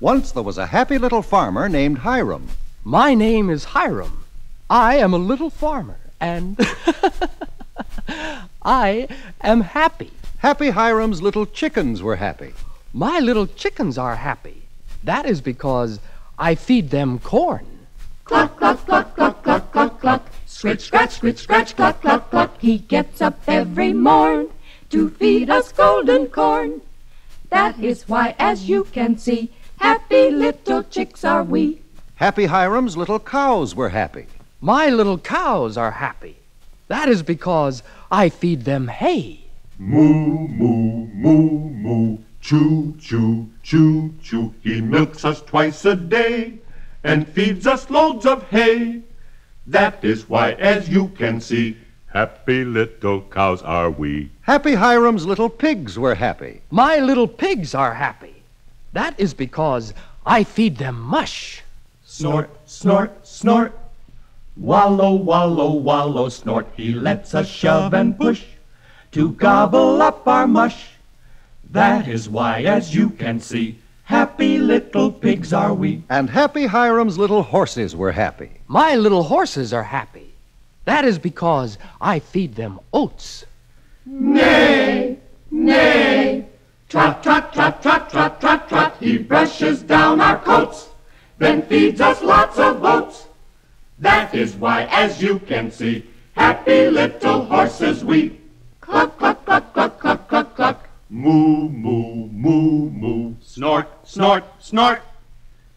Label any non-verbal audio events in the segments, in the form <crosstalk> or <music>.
Once there was a happy little farmer named Hiram. My name is Hiram. I am a little farmer, and <laughs> I am happy. Happy Hiram's little chickens were happy. My little chickens are happy. That is because I feed them corn. Cluck, cluck, cluck, cluck, cluck, cluck, cluck. Scritch, scratch, scritch, scratch, cluck, cluck, cluck. He gets up every morn to feed us golden corn. That is why, as you can see, happy little chicks are we. Happy Hiram's little cows were happy. My little cows are happy. That is because I feed them hay. Moo, moo, moo, moo. Choo, choo, choo, choo. He milks us twice a day and feeds us loads of hay. That is why, as you can see, happy little cows are we. Happy Hiram's little pigs were happy. My little pigs are happy. That is because I feed them mush. Snort, snort, snort. Wallow, wallow, wallow, snort. He lets us shove and push to gobble up our mush. That is why, as you can see, happy little pigs are we. And Happy Hiram's little horses were happy. My little horses are happy. That is because I feed them oats. Nay, nay. Trot, trot, trot, trot, trot, trot, trot. He brushes down our coats, then feeds us lots of oats. That is why, as you can see, happy little horses we. Cluck, cluck, cluck, cluck, cluck, cluck, cluck. Moo, moo, moo, moo. Snort, snort, snort.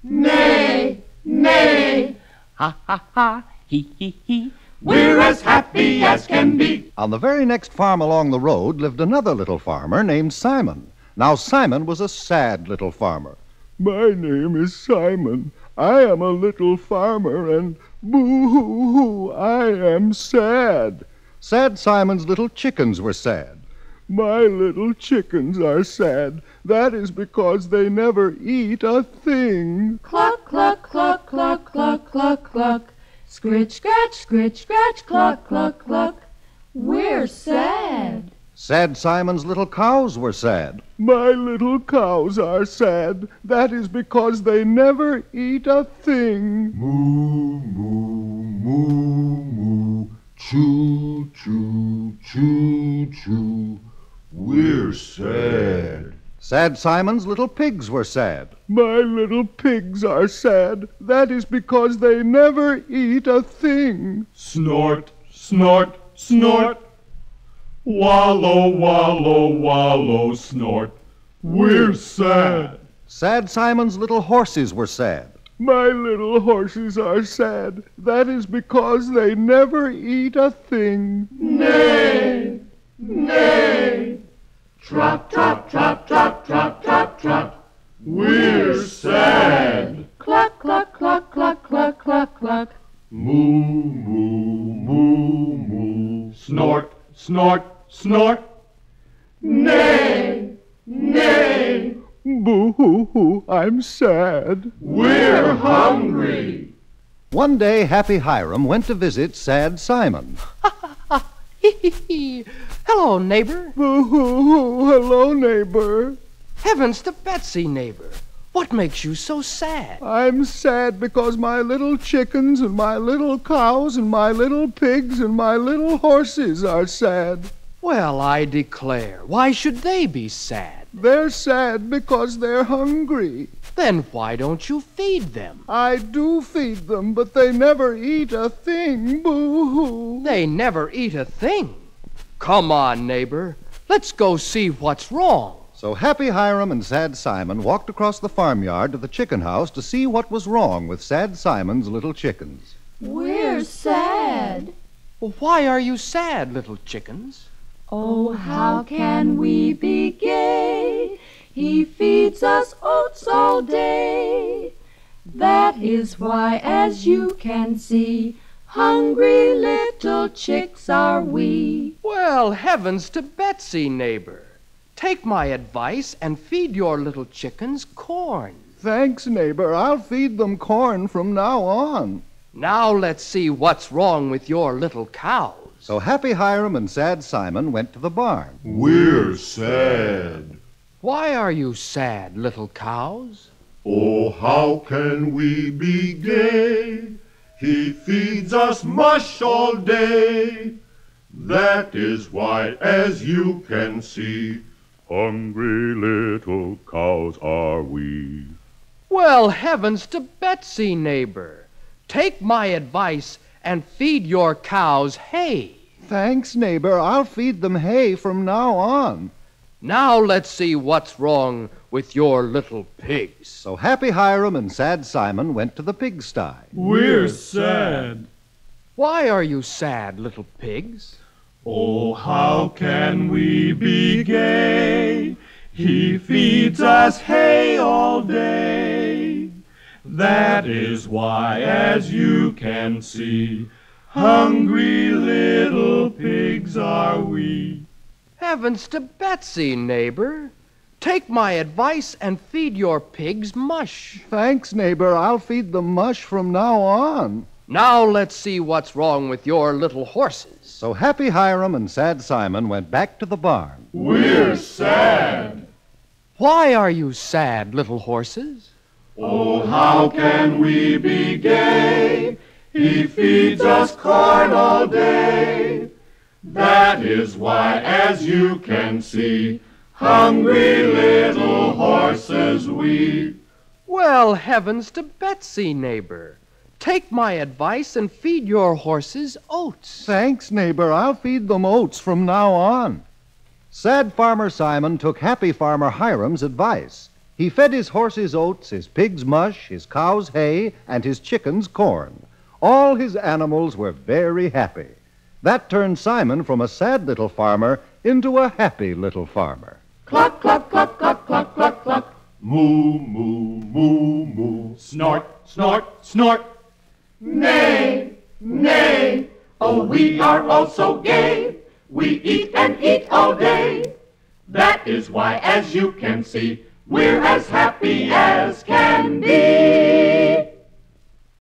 Nay, nay. Ha ha ha, he he he. We're as happy as can be. On the very next farm along the road lived another little farmer named Simon. Now, Simon was a sad little farmer. My name is Simon. I am a little farmer, and boo hoo hoo, I am sad. Sad Simon's little chickens were sad. My little chickens are sad. That is because they never eat a thing. Cluck, cluck, cluck, cluck, cluck, cluck, cluck. Scritch, scratch, scritch, scratch, cluck, cluck, cluck. We're sad. Sad Simon's little cows were sad. My little cows are sad. That is because they never eat a thing. Moo, moo, moo, moo. Choo, choo, choo, choo. We're sad. Sad Simon's little pigs were sad. My little pigs are sad. That is because they never eat a thing. Snort, snort, snort. Wallow, wallow, wallow, snort. We're sad. Sad Simon's little horses were sad. My little horses are sad. That is because they never eat a thing. Nay, nay. Trot, trot, trot, trot, trot, snort, snort. Nay, nay. Boo hoo hoo, I'm sad. We're hungry. One day, Happy Hiram went to visit Sad Simon. Hee hee hee. Hello, neighbor. Boo hoo hoo, hello, neighbor. Heavens to Betsy, neighbor. What makes you so sad? I'm sad because my little chickens and my little cows and my little pigs and my little horses are sad. Well, I declare, why should they be sad? They're sad because they're hungry. Then why don't you feed them? I do feed them, but they never eat a thing. Boo hoo. They never eat a thing. Come on, neighbor. Let's go see what's wrong. So Happy Hiram and Sad Simon walked across the farmyard to the chicken house to see what was wrong with Sad Simon's little chickens. We're sad. Well, why are you sad, little chickens? Oh, how can we be gay? He feeds us oats all day. That is why, as you can see, hungry little chicks are we. Well, heavens to Betsy, neighbor. Take my advice and feed your little chickens corn. Thanks, neighbor. I'll feed them corn from now on. Now let's see what's wrong with your little cows. So Happy Hiram and Sad Simon went to the barn. We're sad. Why are you sad, little cows? Oh, how can we be gay? He feeds us mush all day. That is why, as you can see, Hungry little cows are we. Well, heavens to Betsy, neighbor. Take my advice and feed your cows hay. Thanks, neighbor. I'll feed them hay from now on. Now let's see what's wrong with your little pigs. So Happy Hiram and Sad Simon went to the pigsty. We're sad. Why are you sad, little pigs? Oh, how can we be gay? He feeds us hay all day. That is why, as you can see, hungry little pigs are we. Heavens to Betsy, neighbor. Take my advice and feed your pigs mush. Thanks, neighbor. I'll feed them mush from now on. Now let's see what's wrong with your little horses. So Happy Hiram and Sad Simon went back to the barn. we're sad. Why are you sad, little horses? Oh, how can we be gay? He feeds us corn all day. That is why, as you can see, hungry little horses we. Well, heavens to Betsy, neighbor. Take my advice and feed your horses oats. Thanks, neighbor. I'll feed them oats from now on. Sad Farmer Simon took Happy Farmer Hiram's advice. He fed his horses oats, his pigs mush, his cows hay, and his chickens corn. All his animals were very happy. That turned Simon from a sad little farmer into a happy little farmer. Cluck, cluck, cluck, cluck, cluck, cluck, cluck. Moo, moo, moo, moo. Snort, snort, snort. Nay, nay, oh, we are all so gay. We eat and eat all day. That is why, as you can see, we're as happy as can be.